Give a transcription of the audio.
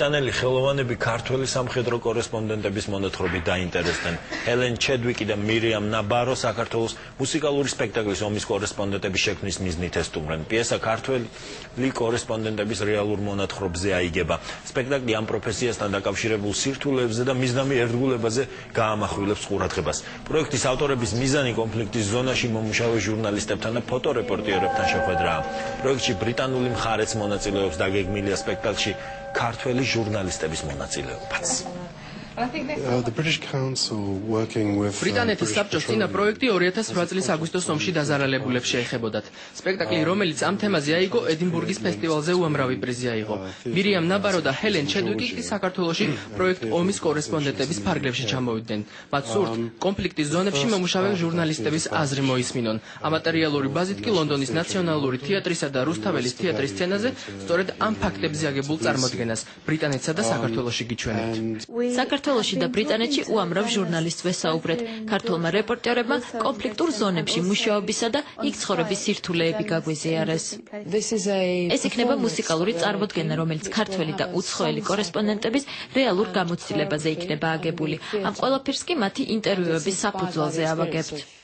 ბრიტანელი ხელოვანები ქართველი სამხედრო კორესპონდენტების მონათხრობით დაინტერესდნენ. ჰელენ ჩედვიკი და მირიამ ნაბარო საქართველოს მუსიკალური სპექტაკლის ომის კორესპონდენტების შექმნის მიზნით ესტუმრენ. პიესა ქართველი კორესპონდენტების რეალურ მონათხრობზე აიგება. სპექტაკლი ამ პროფესიასთან დაკავშირებულ სირთულეებზე და მიზნამი ერთგულებაზე გაამახვილებს ყურადღებას. პროექტის ავტორების მიზანი კონფლიქტის ზონაში მომუშავე ჟურნალისტებთან და ფოტორეპორტიერებთან შეხვედრაა. პროექტში ბრიტანული მხარეც მონაწილეობს დაგეგმილია სპექტაკლში ქართველი ჟურნალისტების მონაწილეობაც. Uh, the British Council working with uh, ბრიტანეთის საბჭოს წინა პროექტი 2008 წლის აგვისტოს ომში დაზარალებულებს შეეხებოდათ. სპექტაკლი, რომელიც ამ თემაზე აიგო, ედინბურგის ფესტივალზე უამრავი პრიზი აიღო. მირიამ ნაბარო და ჰელენ ჩედვიკი კი საქართველოში პროექტ ომის კორესპონდენტების ფარგლებში ჩამოვიდნენ. მათ სურთ კონფლიქტის ზონებში მომუშავე ჟურნალისტების აზრი მოისმინონ. ამატერიალური ბაზით კი ლონდონის ნაციონალური თეატრისა და რუსთაველის თეატრის სცენაზე სწორედ ამ ფაქტებზე აგებულ წარმოდგენას ბრიტანეთსა და საქართველოში გიჩვენებთ. საქართველოში და ბრიტანეთში უამრავ ჟურნალისტს ვესაუბრეთ. ქართულმა რეპორტერებმა კონფლიქტურ ზონებში მუშაობისა და იქ ცხოვრების სირთულეები გაგვიზიარეს. ეს იქნება მუსიკალური წარმოდგენა, რომელიც ქართველი და უცხოელი კორესპონდენტების რეალურ გამოცდილებაზე იქნება აგებული. ამ ყველაფერს კი მათი ინტერვიუების საფუძველზე ავაგებთ.